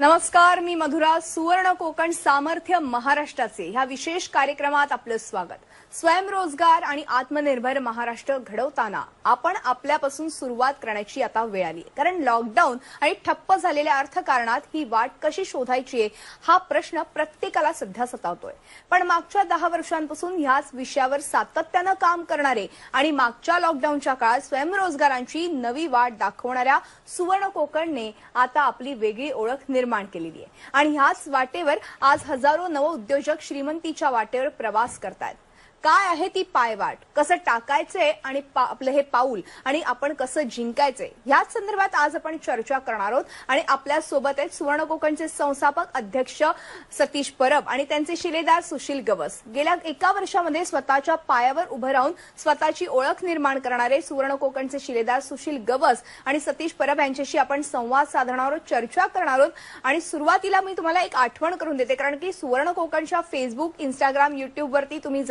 नमस्कार मी मधुरा सुवर्ण कोकण सामर्थ्य महाराष्ट्राचे. ह्या विशेष कार्यक्रमात आपलं स्वागत. स्वयंरोजगार आणि आत्मनिर्भर महाराष्ट्र घडवताना आपण आपल्यापासून सुरुवात करण्याची आता वेळ आली. कारण लॉकडाऊन आणि ठप्प झालेल्या अर्थकारणात ही वाट कशी शोधायची आहे हा प्रश्न प्रत्येकाला सध्या सतावतोय. पण मागच्या दहा वर्षांपासून ह्याच विषयावर सातत्यानं काम करणारे आणि मागच्या लॉकडाऊनच्या काळात स्वयंरोजगारांची नवी वाट दाखवणाऱ्या सुवर्ण कोकणने आता आपली वेगळी ओळख निर्माण केलेली आहे. आणि ह्याच वाटेवर आज हजारो नवउद्योजक श्रीमंतीच्या वाटेवर प्रवास करतायत. काय आहे ती पायवाट? कसं टाकायचंय आणि आपलं हे पाऊल? आणि आपण कसं जिंकायचंय? याच संदर्भात आज आपण चर्चा करणार आहोत. आणि आपल्यासोबत आहेत सुवर्ण कोकणचे संस्थापक अध्यक्ष सतीश परब आणि त्यांचे शिलेदार सुशील गवस. गेल्या एका वर्षामध्ये स्वतःच्या पायावर उभं राहून स्वतःची ओळख निर्माण करणारे सुवर्ण कोकणचे शिलेदार सुशील गवस आणि सतीश परब यांच्याशी आपण संवाद साधणार आहोत चर्चा करणार आहोत. आणि सुरुवातीला मी तुम्हाला एक आठवण करून देते कारण की सुवर्ण कोकणच्या फेसबुक इंस्टाग्राम युट्यूबवरती तुम्ही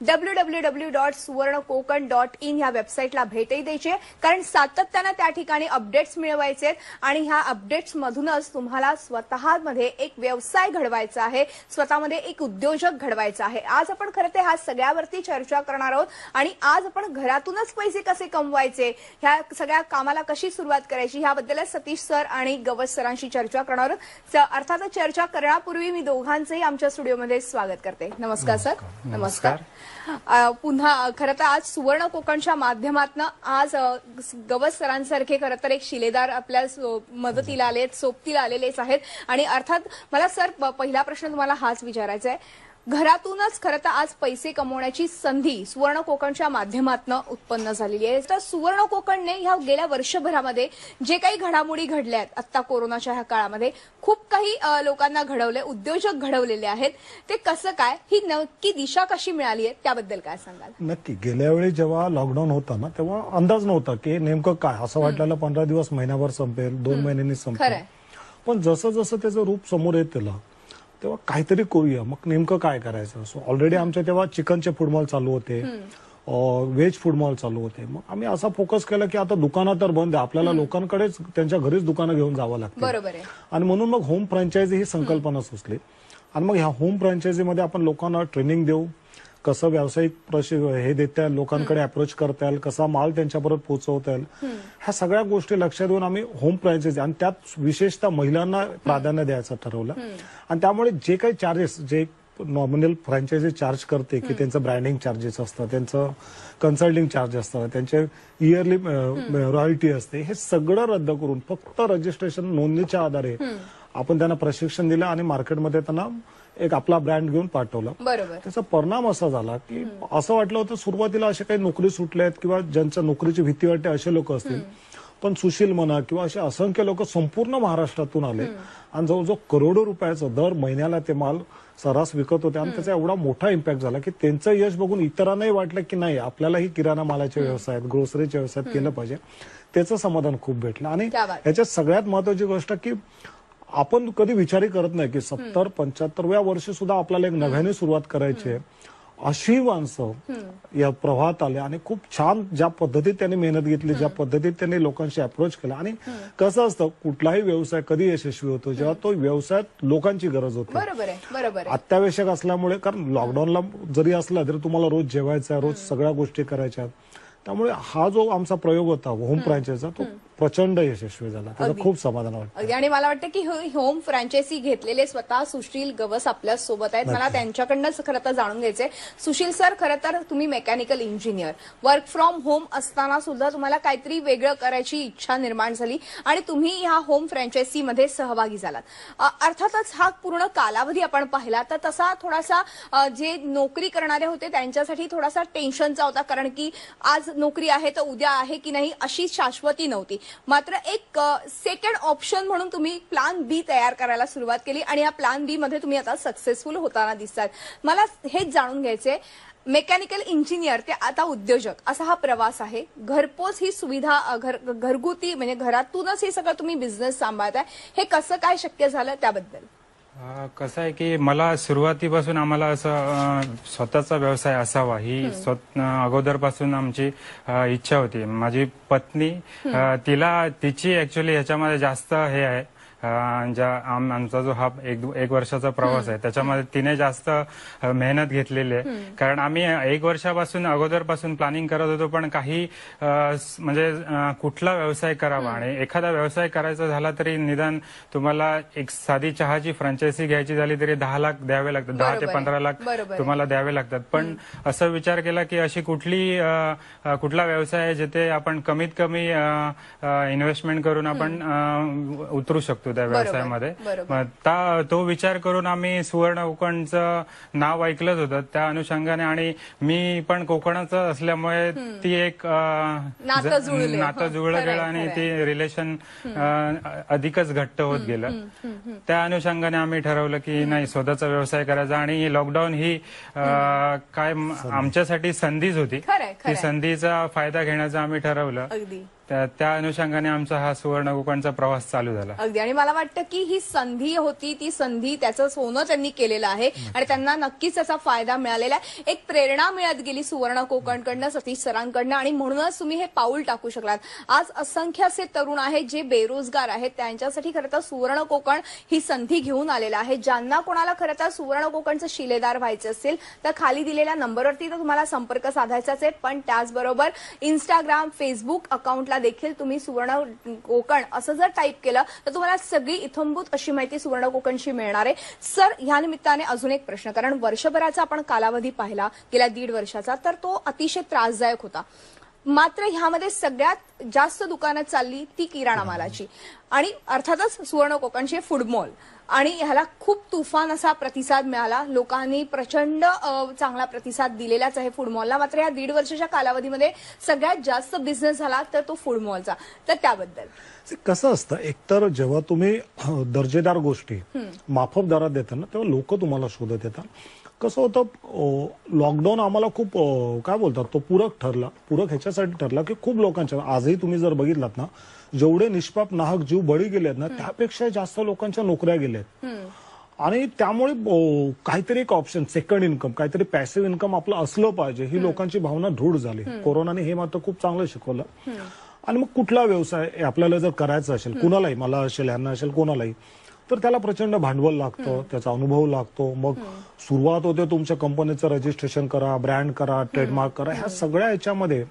डब्ल्यू डब्ल्यू डब्ल्यू डॉट सुवर्ण कोकण डॉट इन या वेबसाईटला भेटही द्यायची कारण सातत्यानं त्या ठिकाणी अपडेट्स मिळवायचे आणि ह्या अपडेट्स मधूनच तुम्हाला स्वतःमध्ये एक व्यवसाय घडवायचा आहे स्वतःमध्ये एक उद्योजक घडवायचा आहे. आज आपण खरं ते ह्या सगळ्यावरती चर्चा करणार आहोत आणि आज आपण घरातूनच पैसे कसे कमवायचे ह्या सगळ्या कामाला कशी सुरुवात करायची ह्याबद्दल सतीश सर आणि गवस सरांशी चर्चा करणार आहोत. अर्थातच चर्चा करण्यापूर्वी मी दोघांचंही आमच्या स्टुडिओमध्ये स्वागत करते. नमस्कार सर. नमस्कार. पुन्हा खरं तर आज सुवर्ण कोकणच्या माध्यमातून आज गवस सरांसारखे खरं तर एक शिलेदार आपल्या मदतीला आलेत सोबतीला आलेलेच आहेत. आणि अर्थात मला सर पहिला प्रश्न तुम्हाला हाच विचारायचा आहे. घरातूनच खरं तर आज पैसे कमवण्याची संधी सुवर्ण कोकणच्या माध्यमातून उत्पन्न झालेली आहे. तर सुवर्ण कोकणने ह्या गेल्या वर्षभरामध्ये जे काही घडामोडी घडल्या आहेत आत्ता कोरोनाच्या ह्या काळामध्ये खूप काही लोकांना घडवले उद्योजक घडवलेले आहेत. ते कसं काय ही नक्की दिशा कशी मिळाली आहे त्याबद्दल काय सांगाल? नक्की. गेल्या वेळी जेव्हा लॉकडाऊन होता ना तेव्हा अंदाज नव्हता की नेमकं काय. असं वाटलेलं पंधरा दिवस महिन्याभर संपेल दोन महिन्यांनी संपेल. पण जसं जसं त्याचं रूप समोर येत तेव्हा काहीतरी करूया. मग नेमकं काय करायचं? सो ऑलरेडी आमच्या तेव्हा चिकनचे फुटबॉल चालू होते. व्हेज फुटबॉल चालू होते. मग आम्ही असा फोकस केला की आता दुकानं तर बंद आहे. आपल्याला लोकांकडेच त्यांच्या घरीच दुकानं घेऊन जावं लागतं आणि म्हणून मग होम फ्रँचायझी ही संकल्पना सुचली. आणि मग ह्या होम फ्रँचायझीमध्ये आपण लोकांना ट्रेनिंग देऊ. कसं व्यावसायिक हे देता येईल लोकांकडे अप्रोच करता येईल कसा माल त्यांच्याबरोबर पोहोचवता येईल ह्या सगळ्या गोष्टी लक्षात घेऊन आम्ही होम फ्रँचायझी आणि त्यात विशेषतः महिलांना प्राधान्य द्यायचं ठरवलं. आणि त्यामुळे जे काही चार्जेस जे नॉमिनल फ्रँचायझी चार्ज करते की त्यांचं ब्रँडिंग चार्जेस असतं त्यांचं कन्सल्टिंग चार्ज असतं त्यांचे इयरली रॉयल्टी असते हे सगळं रद्द करून फक्त रजिस्ट्रेशन नोंदणीच्या आधारे आपण त्यांना प्रशिक्षण दिलं आणि मार्केटमध्ये त्यांना एक आपला ब्रँड घेऊन पाठवला. बरोबर. त्याचा परिणाम असा झाला की असं वाटलं होतं सुरुवातीला असे काही नोकरी सुटले आहेत किंवा ज्यांच्या नोकरीची भीती वाटते असे लोक असतील. पण सुशील म्हणा किंवा असे असंख्य लोक संपूर्ण महाराष्ट्रातून आले. आणि जवळजवळ करोडो रुपयाचं दर महिन्याला ते माल सरास विकत होते. आणि त्याचा एवढा मोठा इम्पॅक्ट झाला की त्यांचं यश बघून इतरांनाही वाटलं की नाही आपल्यालाही किराणा मालाच्या व्यवसायात ग्रोसरीच्या व्यवसायात केलं पाहिजे. त्याचं समाधान खूप भेटलं. आणि याच्यात सगळ्यात महत्वाची गोष्ट की आपण कधी विचारही करत नाही की सत्तर पंच्याहत्तरव्या वर्षी सुद्धा आपल्याला एक नव्याने सुरुवात करायची आहे. अशी माणसं या प्रवाहात आले आणि खूप छान ज्या पद्धतीत त्यांनी मेहनत घेतली ज्या पद्धतीत त्यांनी लोकांशी अप्रोच केला. आणि कसं असतं कुठलाही व्यवसाय कधी यशस्वी होतो जेव्हा तो व्यवसायात लोकांची गरज होती. अत्यावश्यक असल्यामुळे कारण लॉकडाऊनला जरी असला तरी तुम्हाला रोज जेवायचा रोज सगळ्या गोष्टी करायच्या त्यामुळे हा जो आमचा प्रयोग होता होम फ्रँचायचा तो प्रचंड यशस्वी झाला. त्याचं खूप समाधान वाटतं आणि मला वाटतं की होम फ्रँचायझी घेतलेले स्वतः सुशील गवस आपल्यासोबत आहेत. मला त्यांच्याकडनंच खरं तर जाणून घ्यायचंय. सुशील सर खरं तर तुम्ही mechanical engineer. Work from home असताना सुद्धा तुम्हाला काहीतरी वेगळं करायची इच्छा निर्माण झाली आणि तुम्ही ह्या होम फ्रँचायझीमध्ये सहभागी झालात. अर्थातच हा पूर्ण कालावधी आपण पाहिला तर तसा थोडासा जे नोकरी करणारे होते त्यांच्यासाठी थोडासा टेन्शनचा होता. कारण की आज नोकरी आहे तर उद्या आहे की नाही अशी शाश्वती नव्हती. मात्र एक सेकंड ऑप्शन म्हणून तुम्ही प्लान बी तयार करायला सुरुवात केली आणि या प्लान बी मध्ये तुम्ही आता सक्सेसफुल होताना दिसतात मला हेच जाणून घ्यायचंय मेकॅनिकल इंजिनियर ते आता उद्योजक असा हा प्रवास आहे. घरपोच ही सुविधा घर घरगुती म्हणजे घरातूनच हे सगळं तुम्ही बिझनेस सांभाळताय. हे कसं काय शक्य झालं त्याबद्दल? कसं आहे की मला सुरुवातीपासून आम्हाला असं स्वतःचा व्यवसाय असावा ही स्वत अगोदरपासून आमची इच्छा होती. माझी पत्नी तिला तिची ऍक्च्युली ह्याच्यामध्ये जास्त हे आहे. ज्या आम- आमचा जो हा एक एक वर्षाचा प्रवास आहे त्याच्यामध्ये तिने जास्त मेहनत घेतलेली आहे. कारण आम्ही एक वर्षापासून अगोदरपासून प्लॅनिंग करत होतो पण काही म्हणजे कुठला व्यवसाय करावा आणि एखादा व्यवसाय करायचा झाला तरी निदान तुम्हाला एक साधी चहाची फ्रँचायझी घ्यायची झाली तरी दहा लाख द्यावे लागतात दहा ते. पंधरा लाख. तुम्हाला द्यावे लागतात. पण असं विचार केला की अशी कुठली कुठला व्यवसाय आहे जिथे आपण कमीत कमी इन्व्हेस्टमेंट करून आपण उतरू शकतो. त्या बरोबर, व्यवसायामध्ये. मग ता- तो विचार करून आम्ही सुवर्ण कोकणचं नाव ऐकलंच होतं. त्या अनुषंगाने आणि मी पण कोकणाचं असल्यामुळे ती एक नातं जुळले. नातं जुळलं खरंय, गेलं आणि. ते रिलेशन अधिकच घट्ट होत गेलं. त्या अनुषंगाने आम्ही ठरवलं की नाही स्वतःचा व्यवसाय करायचा आणि लॉकडाऊन ही काय आमच्यासाठी संधीच होती. ती. संधीचा फायदा घेण्याचं आम्ही ठरवलं. अगदी. त्या- त्या अनुषंगाने आमचा हा सुवर्ण कोकणचा प्रवास चालू झाला. अगदी. आणि मला वाटतं की ही संधी होती ती संधी त्याचं सोनं त्यांनी केलेलं आहे आणि त्यांना नक्कीच त्याचा फायदा मिळालेला आहे. एक प्रेरणा मिळत गेली सुवर्ण कोकणकडनं सतीश सरांकडनं आणि म्हणूनच तुम्ही हे पाऊल टाकू शकलात. आज असंख्य असे तरुण आहेत जे बेरोजगार आहेत. त्यांच्यासाठी खरं तर सुवर्ण कोकण ही संधी घेऊन आलेला आहे. ज्यांना कोणाला खरं तर सुवर्ण कोकणचं शिलेदार व्हायचं असेल तर खाली दिलेल्या नंबरवरती तर तुम्हाला संपर्क साधायचाच आहे. पण त्याचबरोबर इंस्टाग्राम फेसबुक अकाउंटला देखील तुम्ही सुवर्ण कोकण असं जर टाईप केलं तर तुम्हाला सगळी इथंभूत अशी माहिती सुवर्ण कोकणची मिळणार आहे. सर ह्या निमित्ताने अजून एक प्रश्न कारण वर्षभराचा आपण कालावधी पाहिला गेल्या दीड वर्षाचा तर तो अतिशय त्रासदायक होता. मात्र ह्यामध्ये सगळ्यात जास्त दुकानं चालली ती किराणा मालाची. आणि अर्थातच सुवर्ण कोकणचे फूड मॉल आणि ह्याला खूप तुफान असा प्रतिसाद मिळाला. लोकांनी प्रचंड चांगला प्रतिसाद दिलेलाच आहे फूड मॉलला मात्र या दीड वर्षाच्या कालावधीमध्ये सगळ्यात जास्त बिझनेस झाला तर तो फूड मॉलचा तर त्याबद्दल. कसं असतं एकतर जेव्हा तुम्ही दर्जेदार गोष्टी माफक दरात देता ना तेव्हा लोक तुम्हाला शोधत येतात. कसं होतं लॉकडाऊन आम्हाला खूप काय बोलतात तो पूरक ठरला. पूरक ह्याच्यासाठी ठरला की खूप लोकांच्या आजही तुम्ही जर बघितलात ना जेवढे निष्पाप नाहक जीव बळी गेलेत ना त्यापेक्षा जास्त लोकांच्या नोकऱ्या गेल्यात आणि त्यामुळे काहीतरी एक ऑप्शन सेकंड इन्कम काहीतरी पॅसिव्ह इन्कम आपलं असलं पाहिजे ही लोकांची भावना दृढ झाली. कोरोनाने हे मात्र खूप चांगलं शिकवलं. आणि मग कुठला व्यवसाय आपल्याला जर करायचा असेल कुणालाही मला असेल यांना असेल कोणालाही तर त्याला प्रचंड भांडवल लागतं त्याचा अनुभव लागतो. मग सुरुवात होते तुमच्या कंपनीचं रजिस्ट्रेशन करा ब्रँड करा ट्रेडमार्क करा ह्या सगळ्या ह्याच्यामध्ये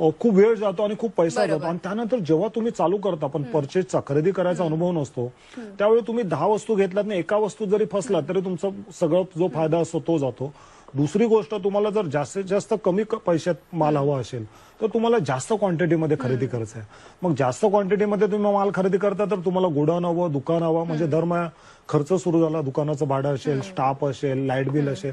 अ, खूप वेळ जातो आणि खूप पैसा जातो. आणि त्यानंतर जेव्हा तुम्ही चालू करता पण परचेसचा खरेदी करायचा अनुभव नसतो त्यावेळी तुम्ही दहा वस्तू घेतल्यात ना एका वस्तू जरी फसला तरी तुमचा सगळं जो फायदा असतो तो जातो. दुसरी गोष्ट तुम्हाला जर जास्तीत जास्त कमी पैशात माल हवा असेल तर तुम्हाला जास्त क्वांटिटीमध्ये खरेदी करायचं आहे मग जास्त क्वांटिटीमध्ये तुम्ही माल खरेदी करता तर तुम्हाला गोडाऊन हवं दुकान हवं म्हणजे दर खर्च सुरू झाला दुकानाचं भाडं असेल स्टाफ असेल लाइट बिल असेल.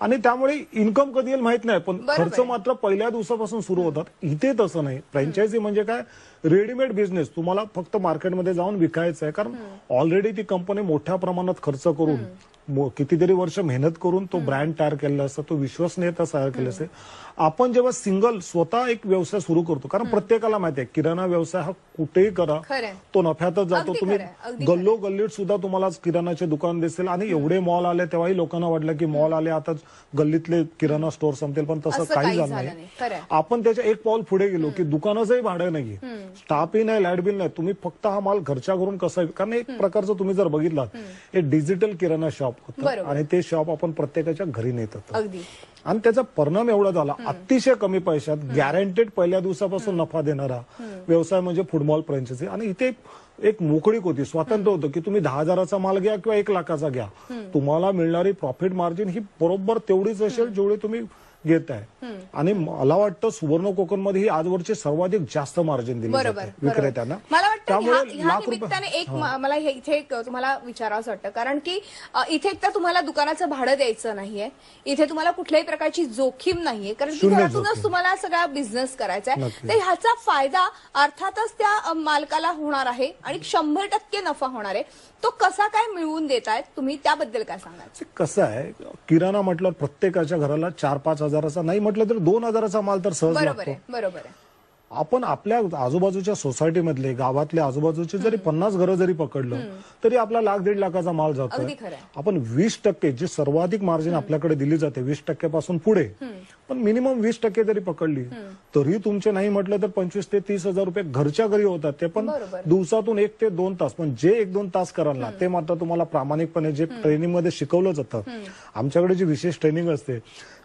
आणि त्यामुळे इन्कम कधी येईल माहीत नाही पण खर्च मात्र पहिल्या दिवसापासून सुरू होतात. इथे तसं नाही. फ्रँचायझी म्हणजे काय? रेडीमेड बिझनेस तुम्हाला फक्त मार्केटमध्ये जाऊन विकायचं आहे कारण ऑलरेडी ती कंपनी मोठ्या प्रमाणात खर्च करून कितीतरी वर्ष मेहनत करून तो ब्रँड तयार केलेला असतो तो विश्वसनीयता तयार केली असते. आपण जेव्हा सिंगल स्वतः एक व्यवसाय सुरू करतो कारण प्रत्येकाला माहिती आहे किराणा व्यवसाय हा कुठेही करा. तो नफ्यातच जातो. तुम्ही गल्लो गल्लीत सुद्धा तुम्हाला किराणाचे दुकान दिसेल आणि एवढे मॉल आले तेव्हाही लोकांना वाटलं की मॉल आले आता गल्लीतले किराणा स्टोअर संपतील पण तसं काही झालं नाही. आपण त्याच्या एक पाऊल पुढे गेलो की दुकानाचंही भाडं नाही स्टाफही नाही लाइट बिल नाही. तुम्ही फक्त हा माल घरच्या घरून कसा कारण एक प्रकारचं तुम्ही जर बघितलात हे डिजिटल किराणा शॉप होतं. बरोबर. आणि ते शॉप आपण प्रत्येकाच्या घरी नेत होतो. आणि त्याचा परिणाम एवढा झाला अतिशय कमी पैशात गॅरंटेड पहिल्या दिवसापासून नफा देणारा व्यवसाय म्हणजे फुटबॉल फ्रँचायझी आणि इथे एक मोकळीक होती स्वातंत्र्य होतं की तुम्ही दहा हजाराचा माल घ्या किंवा एक लाखाचा घ्या. तुम्हाला मिळणारी प्रॉफिट मार्जिन ही बरोबर तेवढीच असेल जेवढी तुम्ही घेत आहे. आणि मला वाटतं सुवर्ण कोकणमध्ये ही आजवरची सर्वाधिक जास्त मार्जिन दिली. विक्रेत्यांना. मला वाटतं एक मला हे इथे तुम्हाला विचारावंसं वाटतं. कारण की इथे एक तर तुम्हाला दुकानाचं भाडं द्यायचं नाहीये. इथे तुम्हाला कुठल्याही प्रकारची जोखीम नाहीये. कारण की घरातूनच. तुम्हाला सगळा बिझनेस करायचा आहे. तर ह्याचा फायदा अर्थातच त्या मालकाला होणार आहे आणि शंभर टक्के नफा होणार आहे. तो कसा काय मिळवून देतायत? तुम्ही त्याबद्दल काय सांगाल? ते कसं आहे? किराणा म्हटलं प्रत्येकाच्या घराला चार पाच हजाराचा नाही म्हटलं तर दोन हजाराचा माल तर सहज बरोबर लागतो. आहे बरोबर आहे. आपण आपल्या आजूबाजूच्या सोसायटीमधले गावातले आजूबाजूचे जरी पन्नास घरं जरी पकडलं तरी आपला लाख दीड लाखाचा माल जातोय. खरंय. आपण वीस टक्के जी सर्वाधिक मार्जिन आपल्याकडे दिली जाते वीस टक्क्यापासून पुढे पण मिनिमम वीस टक्के जरी पकडली तरी तुमचे नाही म्हटलं तर पंचवीस ते तीस हजार रुपये घरच्या घरी होतात. ते पण बरोबर. दिवसातून एक ते दोन तास पण जे एक दोन तास कराल ना ते मात्र तुम्हाला प्रामाणिकपणे जे ट्रेनिंगमध्ये शिकवलं जातं. आमच्याकडे जी विशेष ट्रेनिंग असते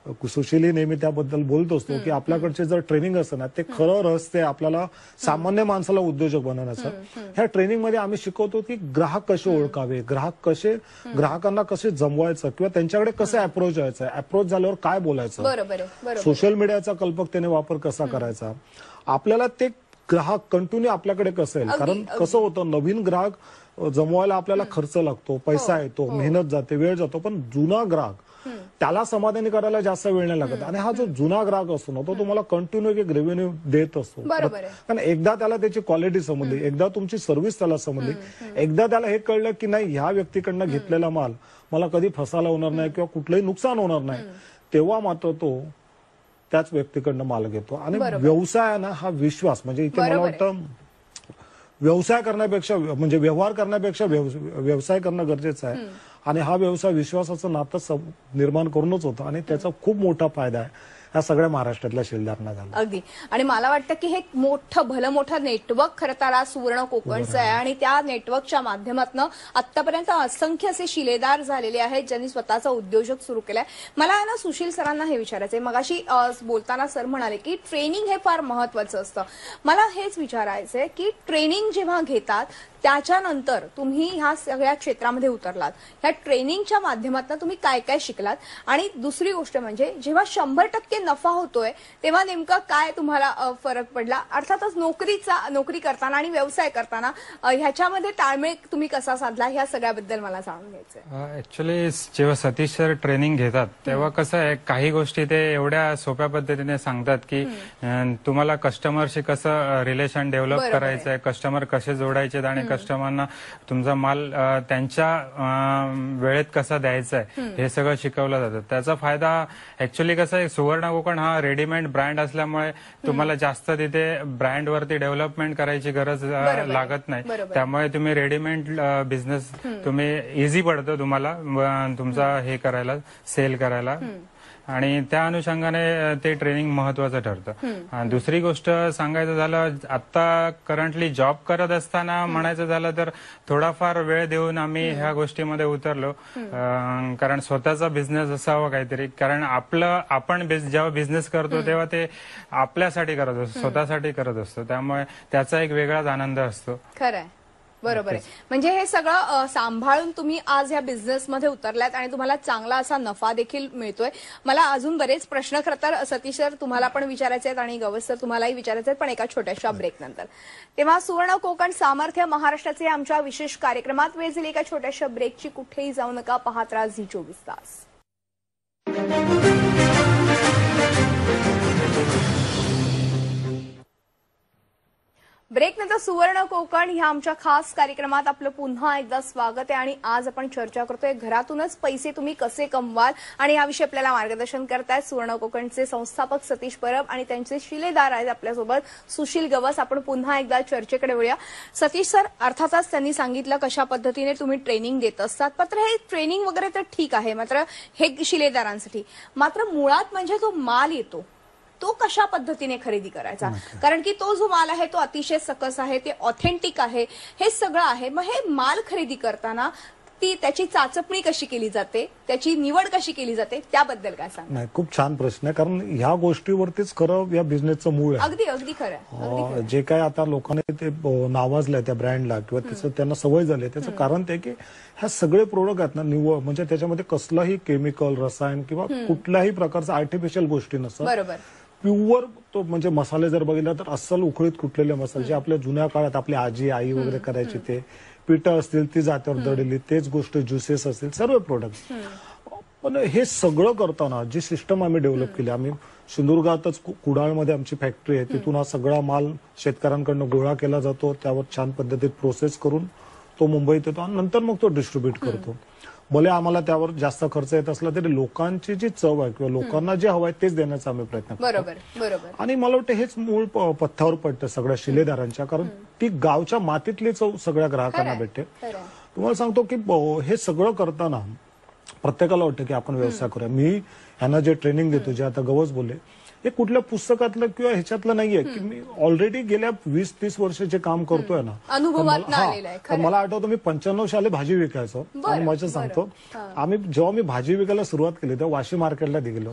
सुशीलही नेहमी त्याबद्दल बोलत असतो की आपल्याकडचे जर ट्रेनिंग असतं ना ते खरं रहस्य आपल्याला सामान्य माणसाला उद्योजक बनवण्याचं. ह्या ट्रेनिंगमध्ये आम्ही शिकवतो की ग्राहक कसे ओळखावे ग्राहक कसे ग्राहकांना कसे जमवायचं किंवा त्यांच्याकडे कसं अप्रोच व्हायचं अप्रोच झाल्यावर काय बोलायचं? सोशल मीडियाचा कल्पकतेने वापर कसा करायचा? आपल्याला ते ग्राहक कंटिन्यू आपल्याकडे कसं येईल? कारण कसं होतं नवीन ग्राहक जमवायला आपल्याला खर्च लागतो पैसा येतो मेहनत जाते वेळ जातो पण जुना ग्राहक त्याला समाधानी करायला जास्त वेळ नाही लागत. आणि हा जो जुना ग्राहक असतो ना तो तुम्हाला कंटिन्यू एक रेव्हेन्यू देत असतो. कारण एकदा त्याला त्याची क्वालिटी समजली एकदा तुमची सर्व्हिस त्याला समजली एकदा त्याला हे कळलं की नाही ह्या व्यक्तीकडनं घेतलेला माल मला कधी फसायला होणार नाही किंवा कुठलंही नुकसान होणार नाही. तेव्हा मात्र तो त्याच व्यक्तीकडनं माल घेतो. आणि बरोबर. व्यवसाय आहे ना हा विश्वास म्हणजे इथे मला. वाटतं व्यवसाय करण्यापेक्षा म्हणजे व्यवहार करण्यापेक्षा व्यवस- व्यवसाय करणं गरजेचं आहे. आणि हा व्यवसाय विश्वासाचं नातं निर्माण करूनच होतं. आणि त्याचा खूप मोठा फायदा आहे. या सगळ्या महाराष्ट्रातल्या शिल्दारांना झाला अगदी. आणि मला वाटतं की हे मोठं भलं मोठं नेटवर्क खरं तर आज सुवर्ण कोकणचं आहे. आणि त्या नेटवर्कच्या माध्यमातून आतापर्यंत असंख्य असे शिलेदार झालेले आहेत ज्यांनी स्वतःचा उद्योजक सुरू केलाय. मला ना सुशील सरांना हे विचारायचंय. मगाशी बोलताना सर म्हणाले की ट्रेनिंग हे फार महत्वाचं असतं. मला हेच विचारायचंय की ट्रेनिंग जेव्हा घेतात त्याच्यानंतर तुम्ही ह्या सगळ्या क्षेत्रामध्ये उतरलात. ह्या ट्रेनिंगच्या माध्यमातून तुम्ही काय काय शिकलात? आणि दुसरी गोष्ट म्हणजे जेव्हा शंभर टक्के नफा होतोय तेव्हा नेमका काय तुम्हाला फरक पडला? अर्थातच नोकरीचा नोकरी करताना आणि व्यवसाय करताना ह्याच्यामध्ये ताळमेळ तुम्ही कसा साधला? ह्या सगळ्याबद्दल मला जाणून घ्यायचंय. ऍक्च्युली जेव्हा सतीश सर ट्रेनिंग घेतात तेव्हा कसं आहे काही गोष्टी ते एवढ्या सोप्या पद्धतीने सांगतात की तुम्हाला कस्टमरशी कसं रिलेशन डेव्हलप. करायचं आहे. कस्टमर कसे जोडायचे आणि कस्टमरना तुमचा माल त्यांच्या वेळेत कसा द्यायचा आहे हे सगळं शिकवलं जातं. त्याचा फायदा ऍक्च्युली कसं आहे सुवर्ण कोकण हा रेडीमेड ब्रँड असल्यामुळे तुम्हाला जास्त तिथे ब्रँड वरती डेव्हलपमेंट करायची गरज. लागत नाही. त्यामुळे तुम्ही रेडीमेड बिझनेस तुम्ही इझी पडतं तुम्हाला तुमचा हे करायला सेल करायला. आणि त्या अनुषंगाने ते ट्रेनिंग महत्वाचं ठरतं. आणि दुसरी गोष्ट सांगायचं झालं आता करंटली जॉब करत असताना म्हणायचं झालं तर थोडाफार वेळ देऊन आम्ही ह्या गोष्टीमध्ये उतरलो. कारण स्वतःचा बिझनेस असावा काहीतरी. कारण आपलं आपण जेव्हा बिझनेस करतो तेव्हा ते आपल्यासाठी करत असतो स्वतःसाठी करत असतो. त्यामुळे त्याचा एक वेगळाच आनंद असतो. खरंय. बरोबर आहे. म्हणजे हे सगळं अ, सांभाळून तुम्ही आज या बिझनेसमध्ये उतरलात आणि तुम्हाला चांगला असा नफा देखील मिळतोय. मला अजून बरेच प्रश्न खरं तर सतीश सर तुम्हाला पण विचारायचे आहेत आणि गवस सर तुम्हालाही विचारायचे आहेत पण एका छोट्याशा ब्रेक नंतर. तेव्हा सुवर्ण कोकण सामर्थ्य महाराष्ट्राचे आमच्या विशेष कार्यक्रमात वेळ झाली एका छोट्याशा ब्रेकची कुठेही जाऊ नका. पाहत राहा झी चोवीस तास. ब्रेक नंतर सुवर्ण कोकण ह्या आमच्या खास कार्यक्रमात आपलं पुन्हा एकदा स्वागत आहे आणि आज आपण चर्चा करतोय घरातूनच पैसे तुम्ही कसे कमवाल आणि याविषयी आपल्याला मार्गदर्शन करतायत सुवर्ण कोकणचे संस्थापक सतीश परब आणि त्यांचे शिलेदार आहेत आपल्यासोबत सुशील गवस. आपण पुन्हा एकदा चर्चेकडे वळूया. सतीश सर अर्थातच त्यांनी सांगितलं कशा पद्धतीने तुम्ही ट्रेनिंग देत असतात. मात्र हे ट्रेनिंग वगैरे तर ठीक आहे मात्र हे शिलेदारांसाठी. मात्र मुळात म्हणजे जो माल येतो. तो कशा पद्धतीने खरेदी करायचा? कारण की तो जो माल आहे तो अतिशय सकस आहे ते ऑथेंटिक आहे हे सगळं आहे. मग हे माल खरेदी करताना ती त्याची चाचपणी कशी केली जाते? त्याची निवड कशी केली जाते? त्याबद्दल काय सांग नाही खूप छान प्रश्न आहे. कारण ह्या गोष्टीवरतीच खरं या बिझनेसचं मूळ आहे. अगदी अगदी खरं जे काय आता लोकांनी ते नावाजलंय त्या ब्रँडला किंवा त्याचं त्यांना सवय झाली त्याचं कारण ते की ह्या सगळे प्रोडक्ट आहेत ना निवड म्हणजे त्याच्यामध्ये कसलाही केमिकल रसायन किंवा कुठल्याही प्रकारचं आर्टिफिशियल गोष्टी नसतात. बरोबर. प्युअर तो म्हणजे मसाले जर बघितला तर अस्सल उकळीत कुठलेले मसाले जे आपल्या जुन्या काळात आपली आजी आई वगैरे करायची ते पिठं असतील ती जात्यावर दळलेली तेच गोष्ट ज्युसेस असतील सर्व प्रोडक्ट पण हे सगळं करताना जी सिस्टम आम्ही डेव्हलप केली आम्ही सिंधुदुर्गातच कुडाळमध्ये आमची फॅक्टरी आहे तिथून हा सगळा माल शेतकऱ्यांकडनं गोळा केला जातो त्यावर छान पद्धतीत प्रोसेस करून तो मुंबईत येतो आणि नंतर मग तो डिस्ट्रीब्यूट करतो. भले आम्हाला त्यावर जास्त खर्च येत असला तरी लोकांची जी चव आहे किंवा लोकांना जे हवं आहे तेच देण्याचा आम्ही प्रयत्न करतो. बरोबर बरोबर. आणि मला वाटतं हेच मूळ पथ्यावर पडतं सगळ्या शिलेदारांच्या. कारण ती गावच्या मातीतली चव सगळ्या ग्राहकांना भेटते. तुम्हाला सांगतो की हे सगळं करताना प्रत्येकाला वाटतं की आपण व्यवसाय करूया. मी यांना जे ट्रेनिंग देतो जे आता गवस बोलले हे कुठल्या पुस्तकातलं किंवा ह्याच्यातलं नाहीये. की मी ऑलरेडी गेल्या वीस तीस वर्ष जे काम करतोय ना. तर अनुभवातनं मला- तर आठवतं मी पंच्याण्णव साली भाजी विकायचो. आणि माझं सांगतो आम्ही जेव्हा मी भाजी विकायला सुरुवात केली तेव्हा वाशी मार्केटला गेलो.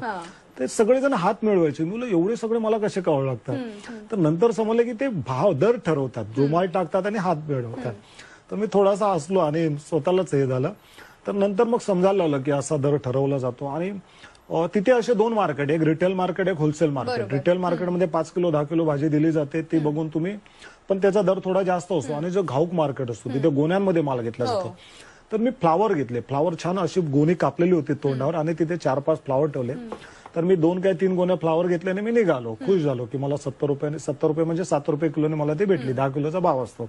ते सगळेजण हात मिळवायचे. मुलं एवढे सगळे मला कसे कळू लागतात? तर नंतर समजलं की ते भाव दर ठरवतात. जो माल टाकतात आणि हात मिळवतात. तर मी थोडासा हसलो आणि स्वतःलाच हे झालं. तर नंतर मग समजायला लागलं की असा दर ठरवला जातो. आणि तिथे असे दोन मार्केट एक रिटेल मार्केट एक होलसेल मार्केट. रिटेल मार्केटमध्ये पाच किलो दहा किलो भाजी दिली जाते ती बघून तुम्ही पण त्याचा दर थोडा जास्त असतो आणि जो घाऊक मार्केट असतो तिथे गोण्यांमध्ये माल घेतला हो. जातो. तर मी फ्लावर घेतले. फ्लावर छान अशी गोणी कापलेली होती तोंडावर आणि तिथे चार पाच फ्लावर ठेवले. तर मी दोन काय तीन गोण्या फ्लावर घेतल्याने मी निघालो. खुश झालो की मला सत्तर रुपयाने सत्तर रुपये म्हणजे सात रुपये किलोने मला ती भेटली. दहा किलोचा भाव असतो.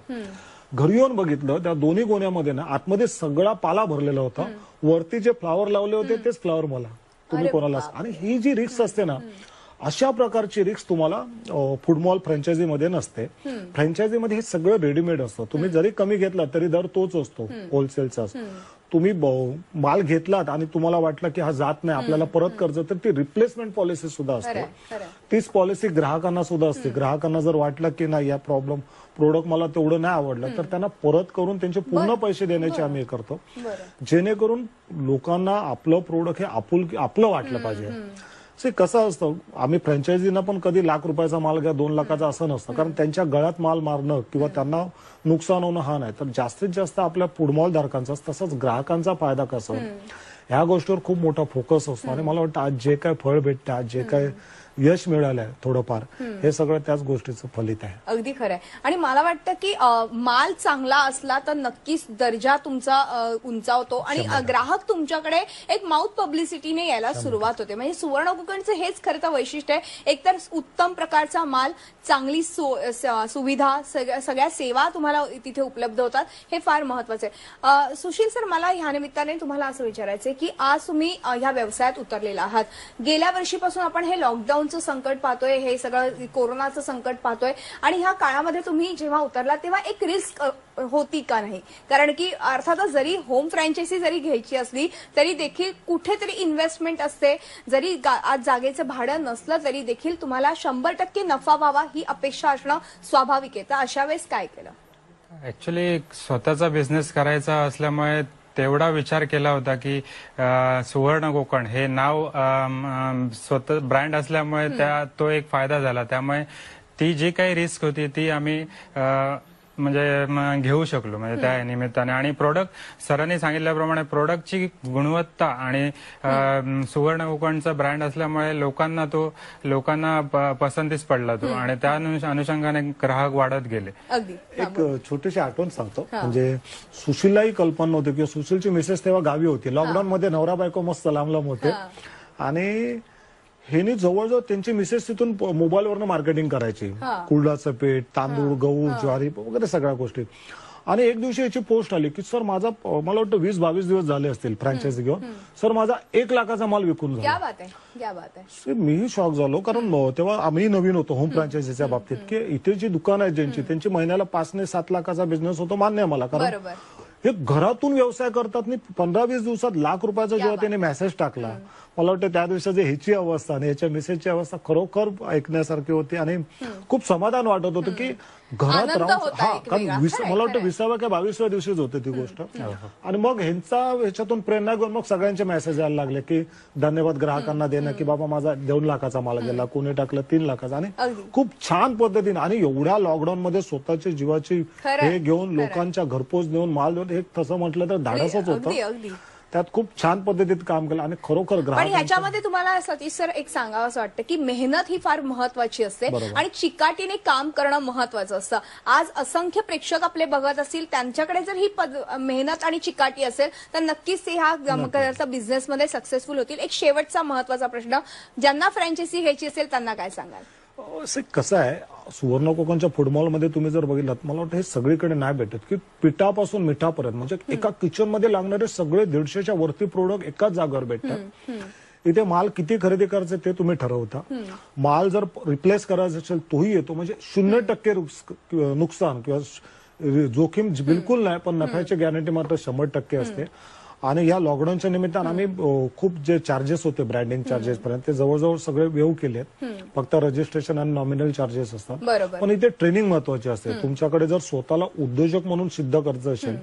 घरी येऊन बघितलं त्या दोन्ही गोण्यामध्ये ना आतमध्ये सगळा पाला भरलेला होता. वरती जे फ्लावर लावले होते तेच फ्लावर मला. तुम्ही कोणाला आणि ही जी रिक्स असते ना अशा प्रकारची रिक्स तुम्हाला फुटबॉल फ्रँचायझी मध्ये नसते. फ्रँचायझी मध्ये हे सगळं रेडीमेड असतं. तुम्ही जरी कमी घेतला तरी दर तोच असतो. होलसेलचा तुम्ही माल घेतलात आणि तुम्हाला वाटलं की हा जात नाही आपल्याला परत कर्ज तर ती रिप्लेसमेंट पॉलिसी सुद्धा असते. तीच पॉलिसी ग्राहकांना सुद्धा असते. ग्राहकांना जर वाटलं की नाही या प्रॉब्लेम प्रोडक्ट मला तेवढं नाही आवडलं तर त्यांना परत करून त्यांचे पूर्ण पैसे देण्याचे आम्ही हे करतो. जेणेकरून लोकांना आपलं प्रोडक्ट हे आपुल आपलं वाटलं पाहिजे. से कसं असतं आम्ही फ्रँचायझीना पण कधी लाख रुपयाचा माल घ्या दोन लाखाचा असं नसतं. कारण त्यांच्या गळ्यात माल मारणं किंवा त्यांना नुकसान होणं हा नाही. तर जास्तीत जास्त आपल्या फुटबॉल धारकांचा तसंच ग्राहकांचा फायदा कसा ह्या गोष्टीवर खूप मोठा फोकस असतो. आणि मला वाटतं आज जे काय फळ भेटतं आज जे काय यश मिळालंय थोडंफार. हे सगळं त्याच गोष्टीचं फलित आहे. अगदी खरंय. आणि मला वाटतं की अ, माल चांगला असला तर नक्कीच दर्जा तुमचा अ, उंचावतो आणि अ, ग्राहक तुमच्याकडे एक माउथ पब्लिसिटीने यायला सुरुवात होते. म्हणजे सुवर्ण कोकणचं हेच खरं तर वैशिष्ट्य आहे. एकतर उत्तम प्रकारचा माल चांगली सो- स- सुविधा सगळ्या सगळ्या सेवा तुम्हाला तिथे उपलब्ध होतात हे फार महत्वाचं आहे. अ, सुशील सर मला ह्या निमित्ताने तुम्हाला असं विचारायचं आहे की आज तुम्ही अ, ह्या व्यवसायात उतरलेला आहात. गेल्या वर्षीपासून आपण हे लॉकडाऊनचं संकट पाहतोय हे सगळं कोरोनाचं संकट पाहतोय. आणि ह्या काळामध्ये तुम्ही जेव्हा उतरला तेव्हा एक रिस्क होती का नाही? कारण की अर्थातच जरी होम फ्रँचायसी जरी घ्यायची असली तरी देखील कुठेतरी इन्व्हेस्टमेंट असते. जरी आज जागेचं भाडं नसलं तरी देखील तुम्हाला शंभर टक्के नफा व्हावा ही अपेक्षा असणं स्वाभाविक आहे. तर अशा वेळेस काय केलं? ऍक्च्युली स्वतःचा बिझनेस करायचा असल्यामुळे तेवढा विचार केला होता की सुवर्ण कोकण हे नाव स्वतः ब्रँड असल्यामुळे त्या तो एक फायदा झाला. त्यामुळे ती जी काही रिस्क होती ती आम्ही म्हणजे म, घेऊ शकलो. म्हणजे त्या निमित्ताने. आणि प्रोडक्ट सरांनी सांगितल्याप्रमाणे प्रोडक्टची गुणवत्ता आणि सुवर्ण कोकणचा ब्रँड असल्यामुळे लोकांना तो लोकांना प- पसंतीस पडला तो. आणि त्या अनुष- अनुषंगाने ग्राहक वाढत गेले. अगदी. एक छोटीशी आठवण सांगतो. म्हणजे सुशीललाही कल्पना नव्हती किंवा सुशीलची मिसेस तेव्हा गावी होती. लॉकडाऊन मध्ये नवरा बायको मस्त लांब लांब होते आणि हेनी जवळजवळ त्यांची मिसेस तिथून मोबाईलवरनं मार्केटिंग करायची. कुळदाचं पीठ तांदूळ गहू ज्वारी वगैरे सगळ्या गोष्टी. आणि एक दिवशी याची पोस्ट आली की सर माझा मला वाटतं वीस बावीस दिवस झाले असतील फ्रँचायझी घेऊन. सर माझा एक लाखाचा माल विकून झाला. मीही शॉक झालो कारण तेव्हा आम्ही नवीन होतो होम फ्रँचायझीच्या बाबतीत. की इथे जी दुकान आहेत ज्यांची त्यांची महिन्याला पाच ने सात लाखाचा बिझनेस होतो मान्य आहे मला. कारण हे घरातून व्यवसाय करतात पंधरा वीस दिवसात लाख रुपयाचा जेव्हा त्याने मेसेज टाकला मला वाटतं त्या दिवसाची ह्याची अवस्था आणि ह्याच्या मेसेजची अवस्था खरोखर ऐकण्यासारखी होती आणि खूप समाधान वाटत होतं की घरात राहून हा कारण मला वाटतं. विसाव्या किंवा बावीसव्या दिवशीच होते ती गोष्ट. आणि मग ह्यांचा ह्याच्यातून प्रेरणा घेऊन मग सगळ्यांचे मेसेज यायला लागले की धन्यवाद ग्राहकांना देणं की बाबा माझा दोन लाखाचा माल गेला कोणी टाकलं तीन लाखाचा. आणि. खूप छान पद्धतीने आणि एवढ्या लॉकडाऊन मध्ये स्वतःची जीवाची हे घेऊन. लोकांच्या घरपोच देऊन माल देऊन एक तसं म्हटलं तर धाडसच अगदी होतं अगदी. त्यात खूप छान पद्धतीत काम केलं आणि खरोखर पण ग्राहक ह्याच्यामध्ये तुम्हाला सतीश सर एक सांगावं असं वाटतं की मेहनत ही फार महत्वाची असते. आणि चिकाटीने काम करणं महत्वाचं असतं. आज असंख्य प्रेक्षक आपले बघत असतील त्यांच्याकडे जर ही मेहनत आणि चिकाटी असेल तर नक्कीच ते ह्या बिझनेसमध्ये सक्सेसफुल होतील. एक शेवटचा महत्त्वाचा प्रश्न ज्यांना फ्रँचायझी घ्यायची असेल त्यांना काय सांगाल? कसं आहे सुवर्ण कोकणच्या फुटबॉलमध्ये तुम्ही जर बघितलात मला वाटतं हे सगळीकडे नाही भेटत की पिठापासून मिठापर्यंत म्हणजे एका किचनमध्ये लागणारे सगळे दीडशेच्या वरती प्रोडक्ट एकाच जागेवर भेटतात. इथे माल किती खरेदी करायचे ते तुम्ही ठरवता. माल जर रिप्लेस करायचा असेल तोही येतो. म्हणजे शून्य टक्के नुकसान किंवा जोखीम बिलकुल नाही पण नफ्याची गॅरंटी मात्र शंभर टक्के असते. आणि या लॉकडाऊनच्या निमित्तानं आम्ही खूप जे चार्जेस होते ब्रँडिंग चार्जेस पर्यंत ते जवळजवळ सगळे वेव केलेत. फक्त रजिस्ट्रेशन आणि नॉमिनल चार्जेस असतात. पण इथे ट्रेनिंग महत्वाची असते. तुमच्याकडे जर स्वतःला उद्योजक म्हणून सिद्ध करायचं असेल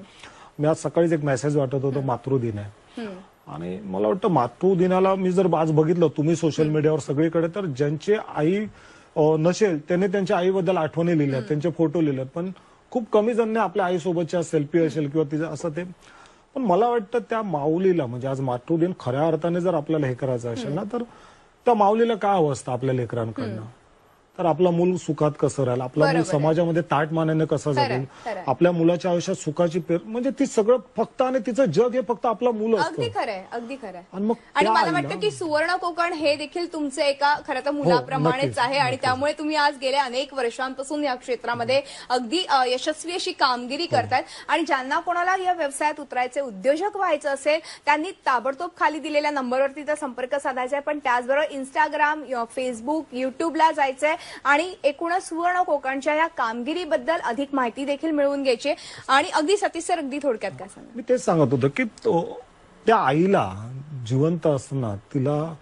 मी आज सकाळीच एक मेसेज वाटत होतो मातृदिन आहे. आणि मला वाटतं मातृदिनाला मी जर आज बघितलं तुम्ही सोशल मीडियावर सगळीकडे तर ज्यांची आई नसेल त्यांनी त्यांच्या आईबद्दल आठवणी लिहिल्यात त्यांचे फोटो लिहिलेत पण खूप कमी जणांनी आपल्या आईसोबतच्या सेल्फी असेल किंवा तिचं असं ते पण मला वाटतं त्या माऊलीला म्हणजे आज मातृदिन खऱ्या अर्थाने जर आपल्याला हे करायचं असेल ना तर त्या माऊलीला काय हवं असतं आपल्या लेकरांकडनं? तर आपलं मूल सुखात कसं राहील? आपलं मूल. समाजामध्ये ताट मानाने कसं जगेल? खरंय. आपल्या मुलाच्या आयुष्यात सुखाची पेर म्हणजे ती सगळं फक्त आणि तिचं जग हे फक्त आपलं मुलं अगदी खरंय अगदी खरंय आणि मग आणि मला वाटतं की सुवर्ण कोकण हे देखील तुमचे एका खरं तर मुलाप्रमाणेच नक्कीच, आहे आणि. त्यामुळे तुम्ही आज गेल्या अनेक वर्षांपासून या क्षेत्रामध्ये अगदी यशस्वी अशी कामगिरी करतायत. आणि ज्यांना कोणाला या व्यवसायात उतरायचे उद्योजक व्हायचं असेल त्यांनी ताबडतोब खाली दिलेल्या नंबरवरती संपर्क साधायचा आहे. पण त्याचबरोबर इंस्टाग्राम फेसबुक युट्यूबला जायचंय. आणि एकूणच सुवर्ण कोकणच्या या कामगिरीबद्दल अधिक माहिती देखील मिळवून घ्यायची. आणि अगदी सतीश सर अगदी थोडक्यात काय सांगा मी तेच सांगत होतो की तो- त्या आईला जिवंत असताना तिला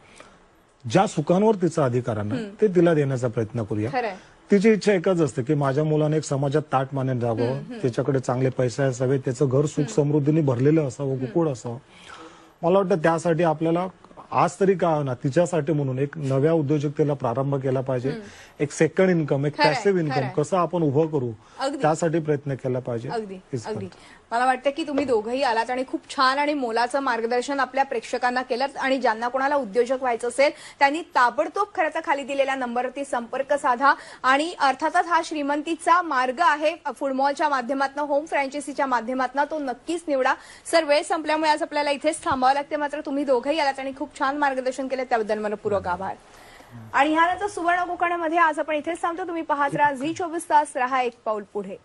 ज्या सुखांवर तिचा अधिकार आहे ना ते तिला देण्याचा प्रयत्न करूया. तिची इच्छा एकच असते की माझ्या मुलाने एक समाजात ताट मानेन जावं त्याच्याकडे चांगले पैसे असावे त्याचं घर सुख समृद्धीने भरलेलं असावं गुकुळ असावं. मला वाटतं त्यासाठी आपल्याला आज तरी काय ना तिच्यासाठी म्हणून एक नव्या उद्योजकतेला प्रारंभ केला पाहिजे. एक सेकंड इन्कम एक पॅसिव्ह इन्कम. कसं आपण उभं करू. त्यासाठी प्रयत्न केला पाहिजे. अगदी. मला वाटतं की तुम्ही दोघंही आलात आणि खूप छान आणि मोलाचं मार्गदर्शन आपल्या प्रेक्षकांना केलं आणि ज्यांना कोणाला उद्योजक व्हायचं असेल त्यांनी ताबडतोब खरं तर खाली दिलेल्या नंबरवरती संपर्क साधा. आणि अर्थातच हा श्रीमंतीचा मार्ग आहे फुडमॉलच्या माध्यमातून होम फ्रँचायसीच्या माध्यमातून तो नक्कीच निवडा. सर वेळ संपल्यामुळे आज आपल्याला इथेच थांबावं लागते. मात्र तुम्ही दोघंही आलात आणि खूप छान मार्गदर्शन केलं त्याबद्दल मनपूर्वक आभार. आणि ह्यानंतर सुवर्ण कोकणामध्ये आज आपण इथेच सांगतो तुम्ही पाहत राहा झी चोवीस तास राहा एक पाऊल पुढे.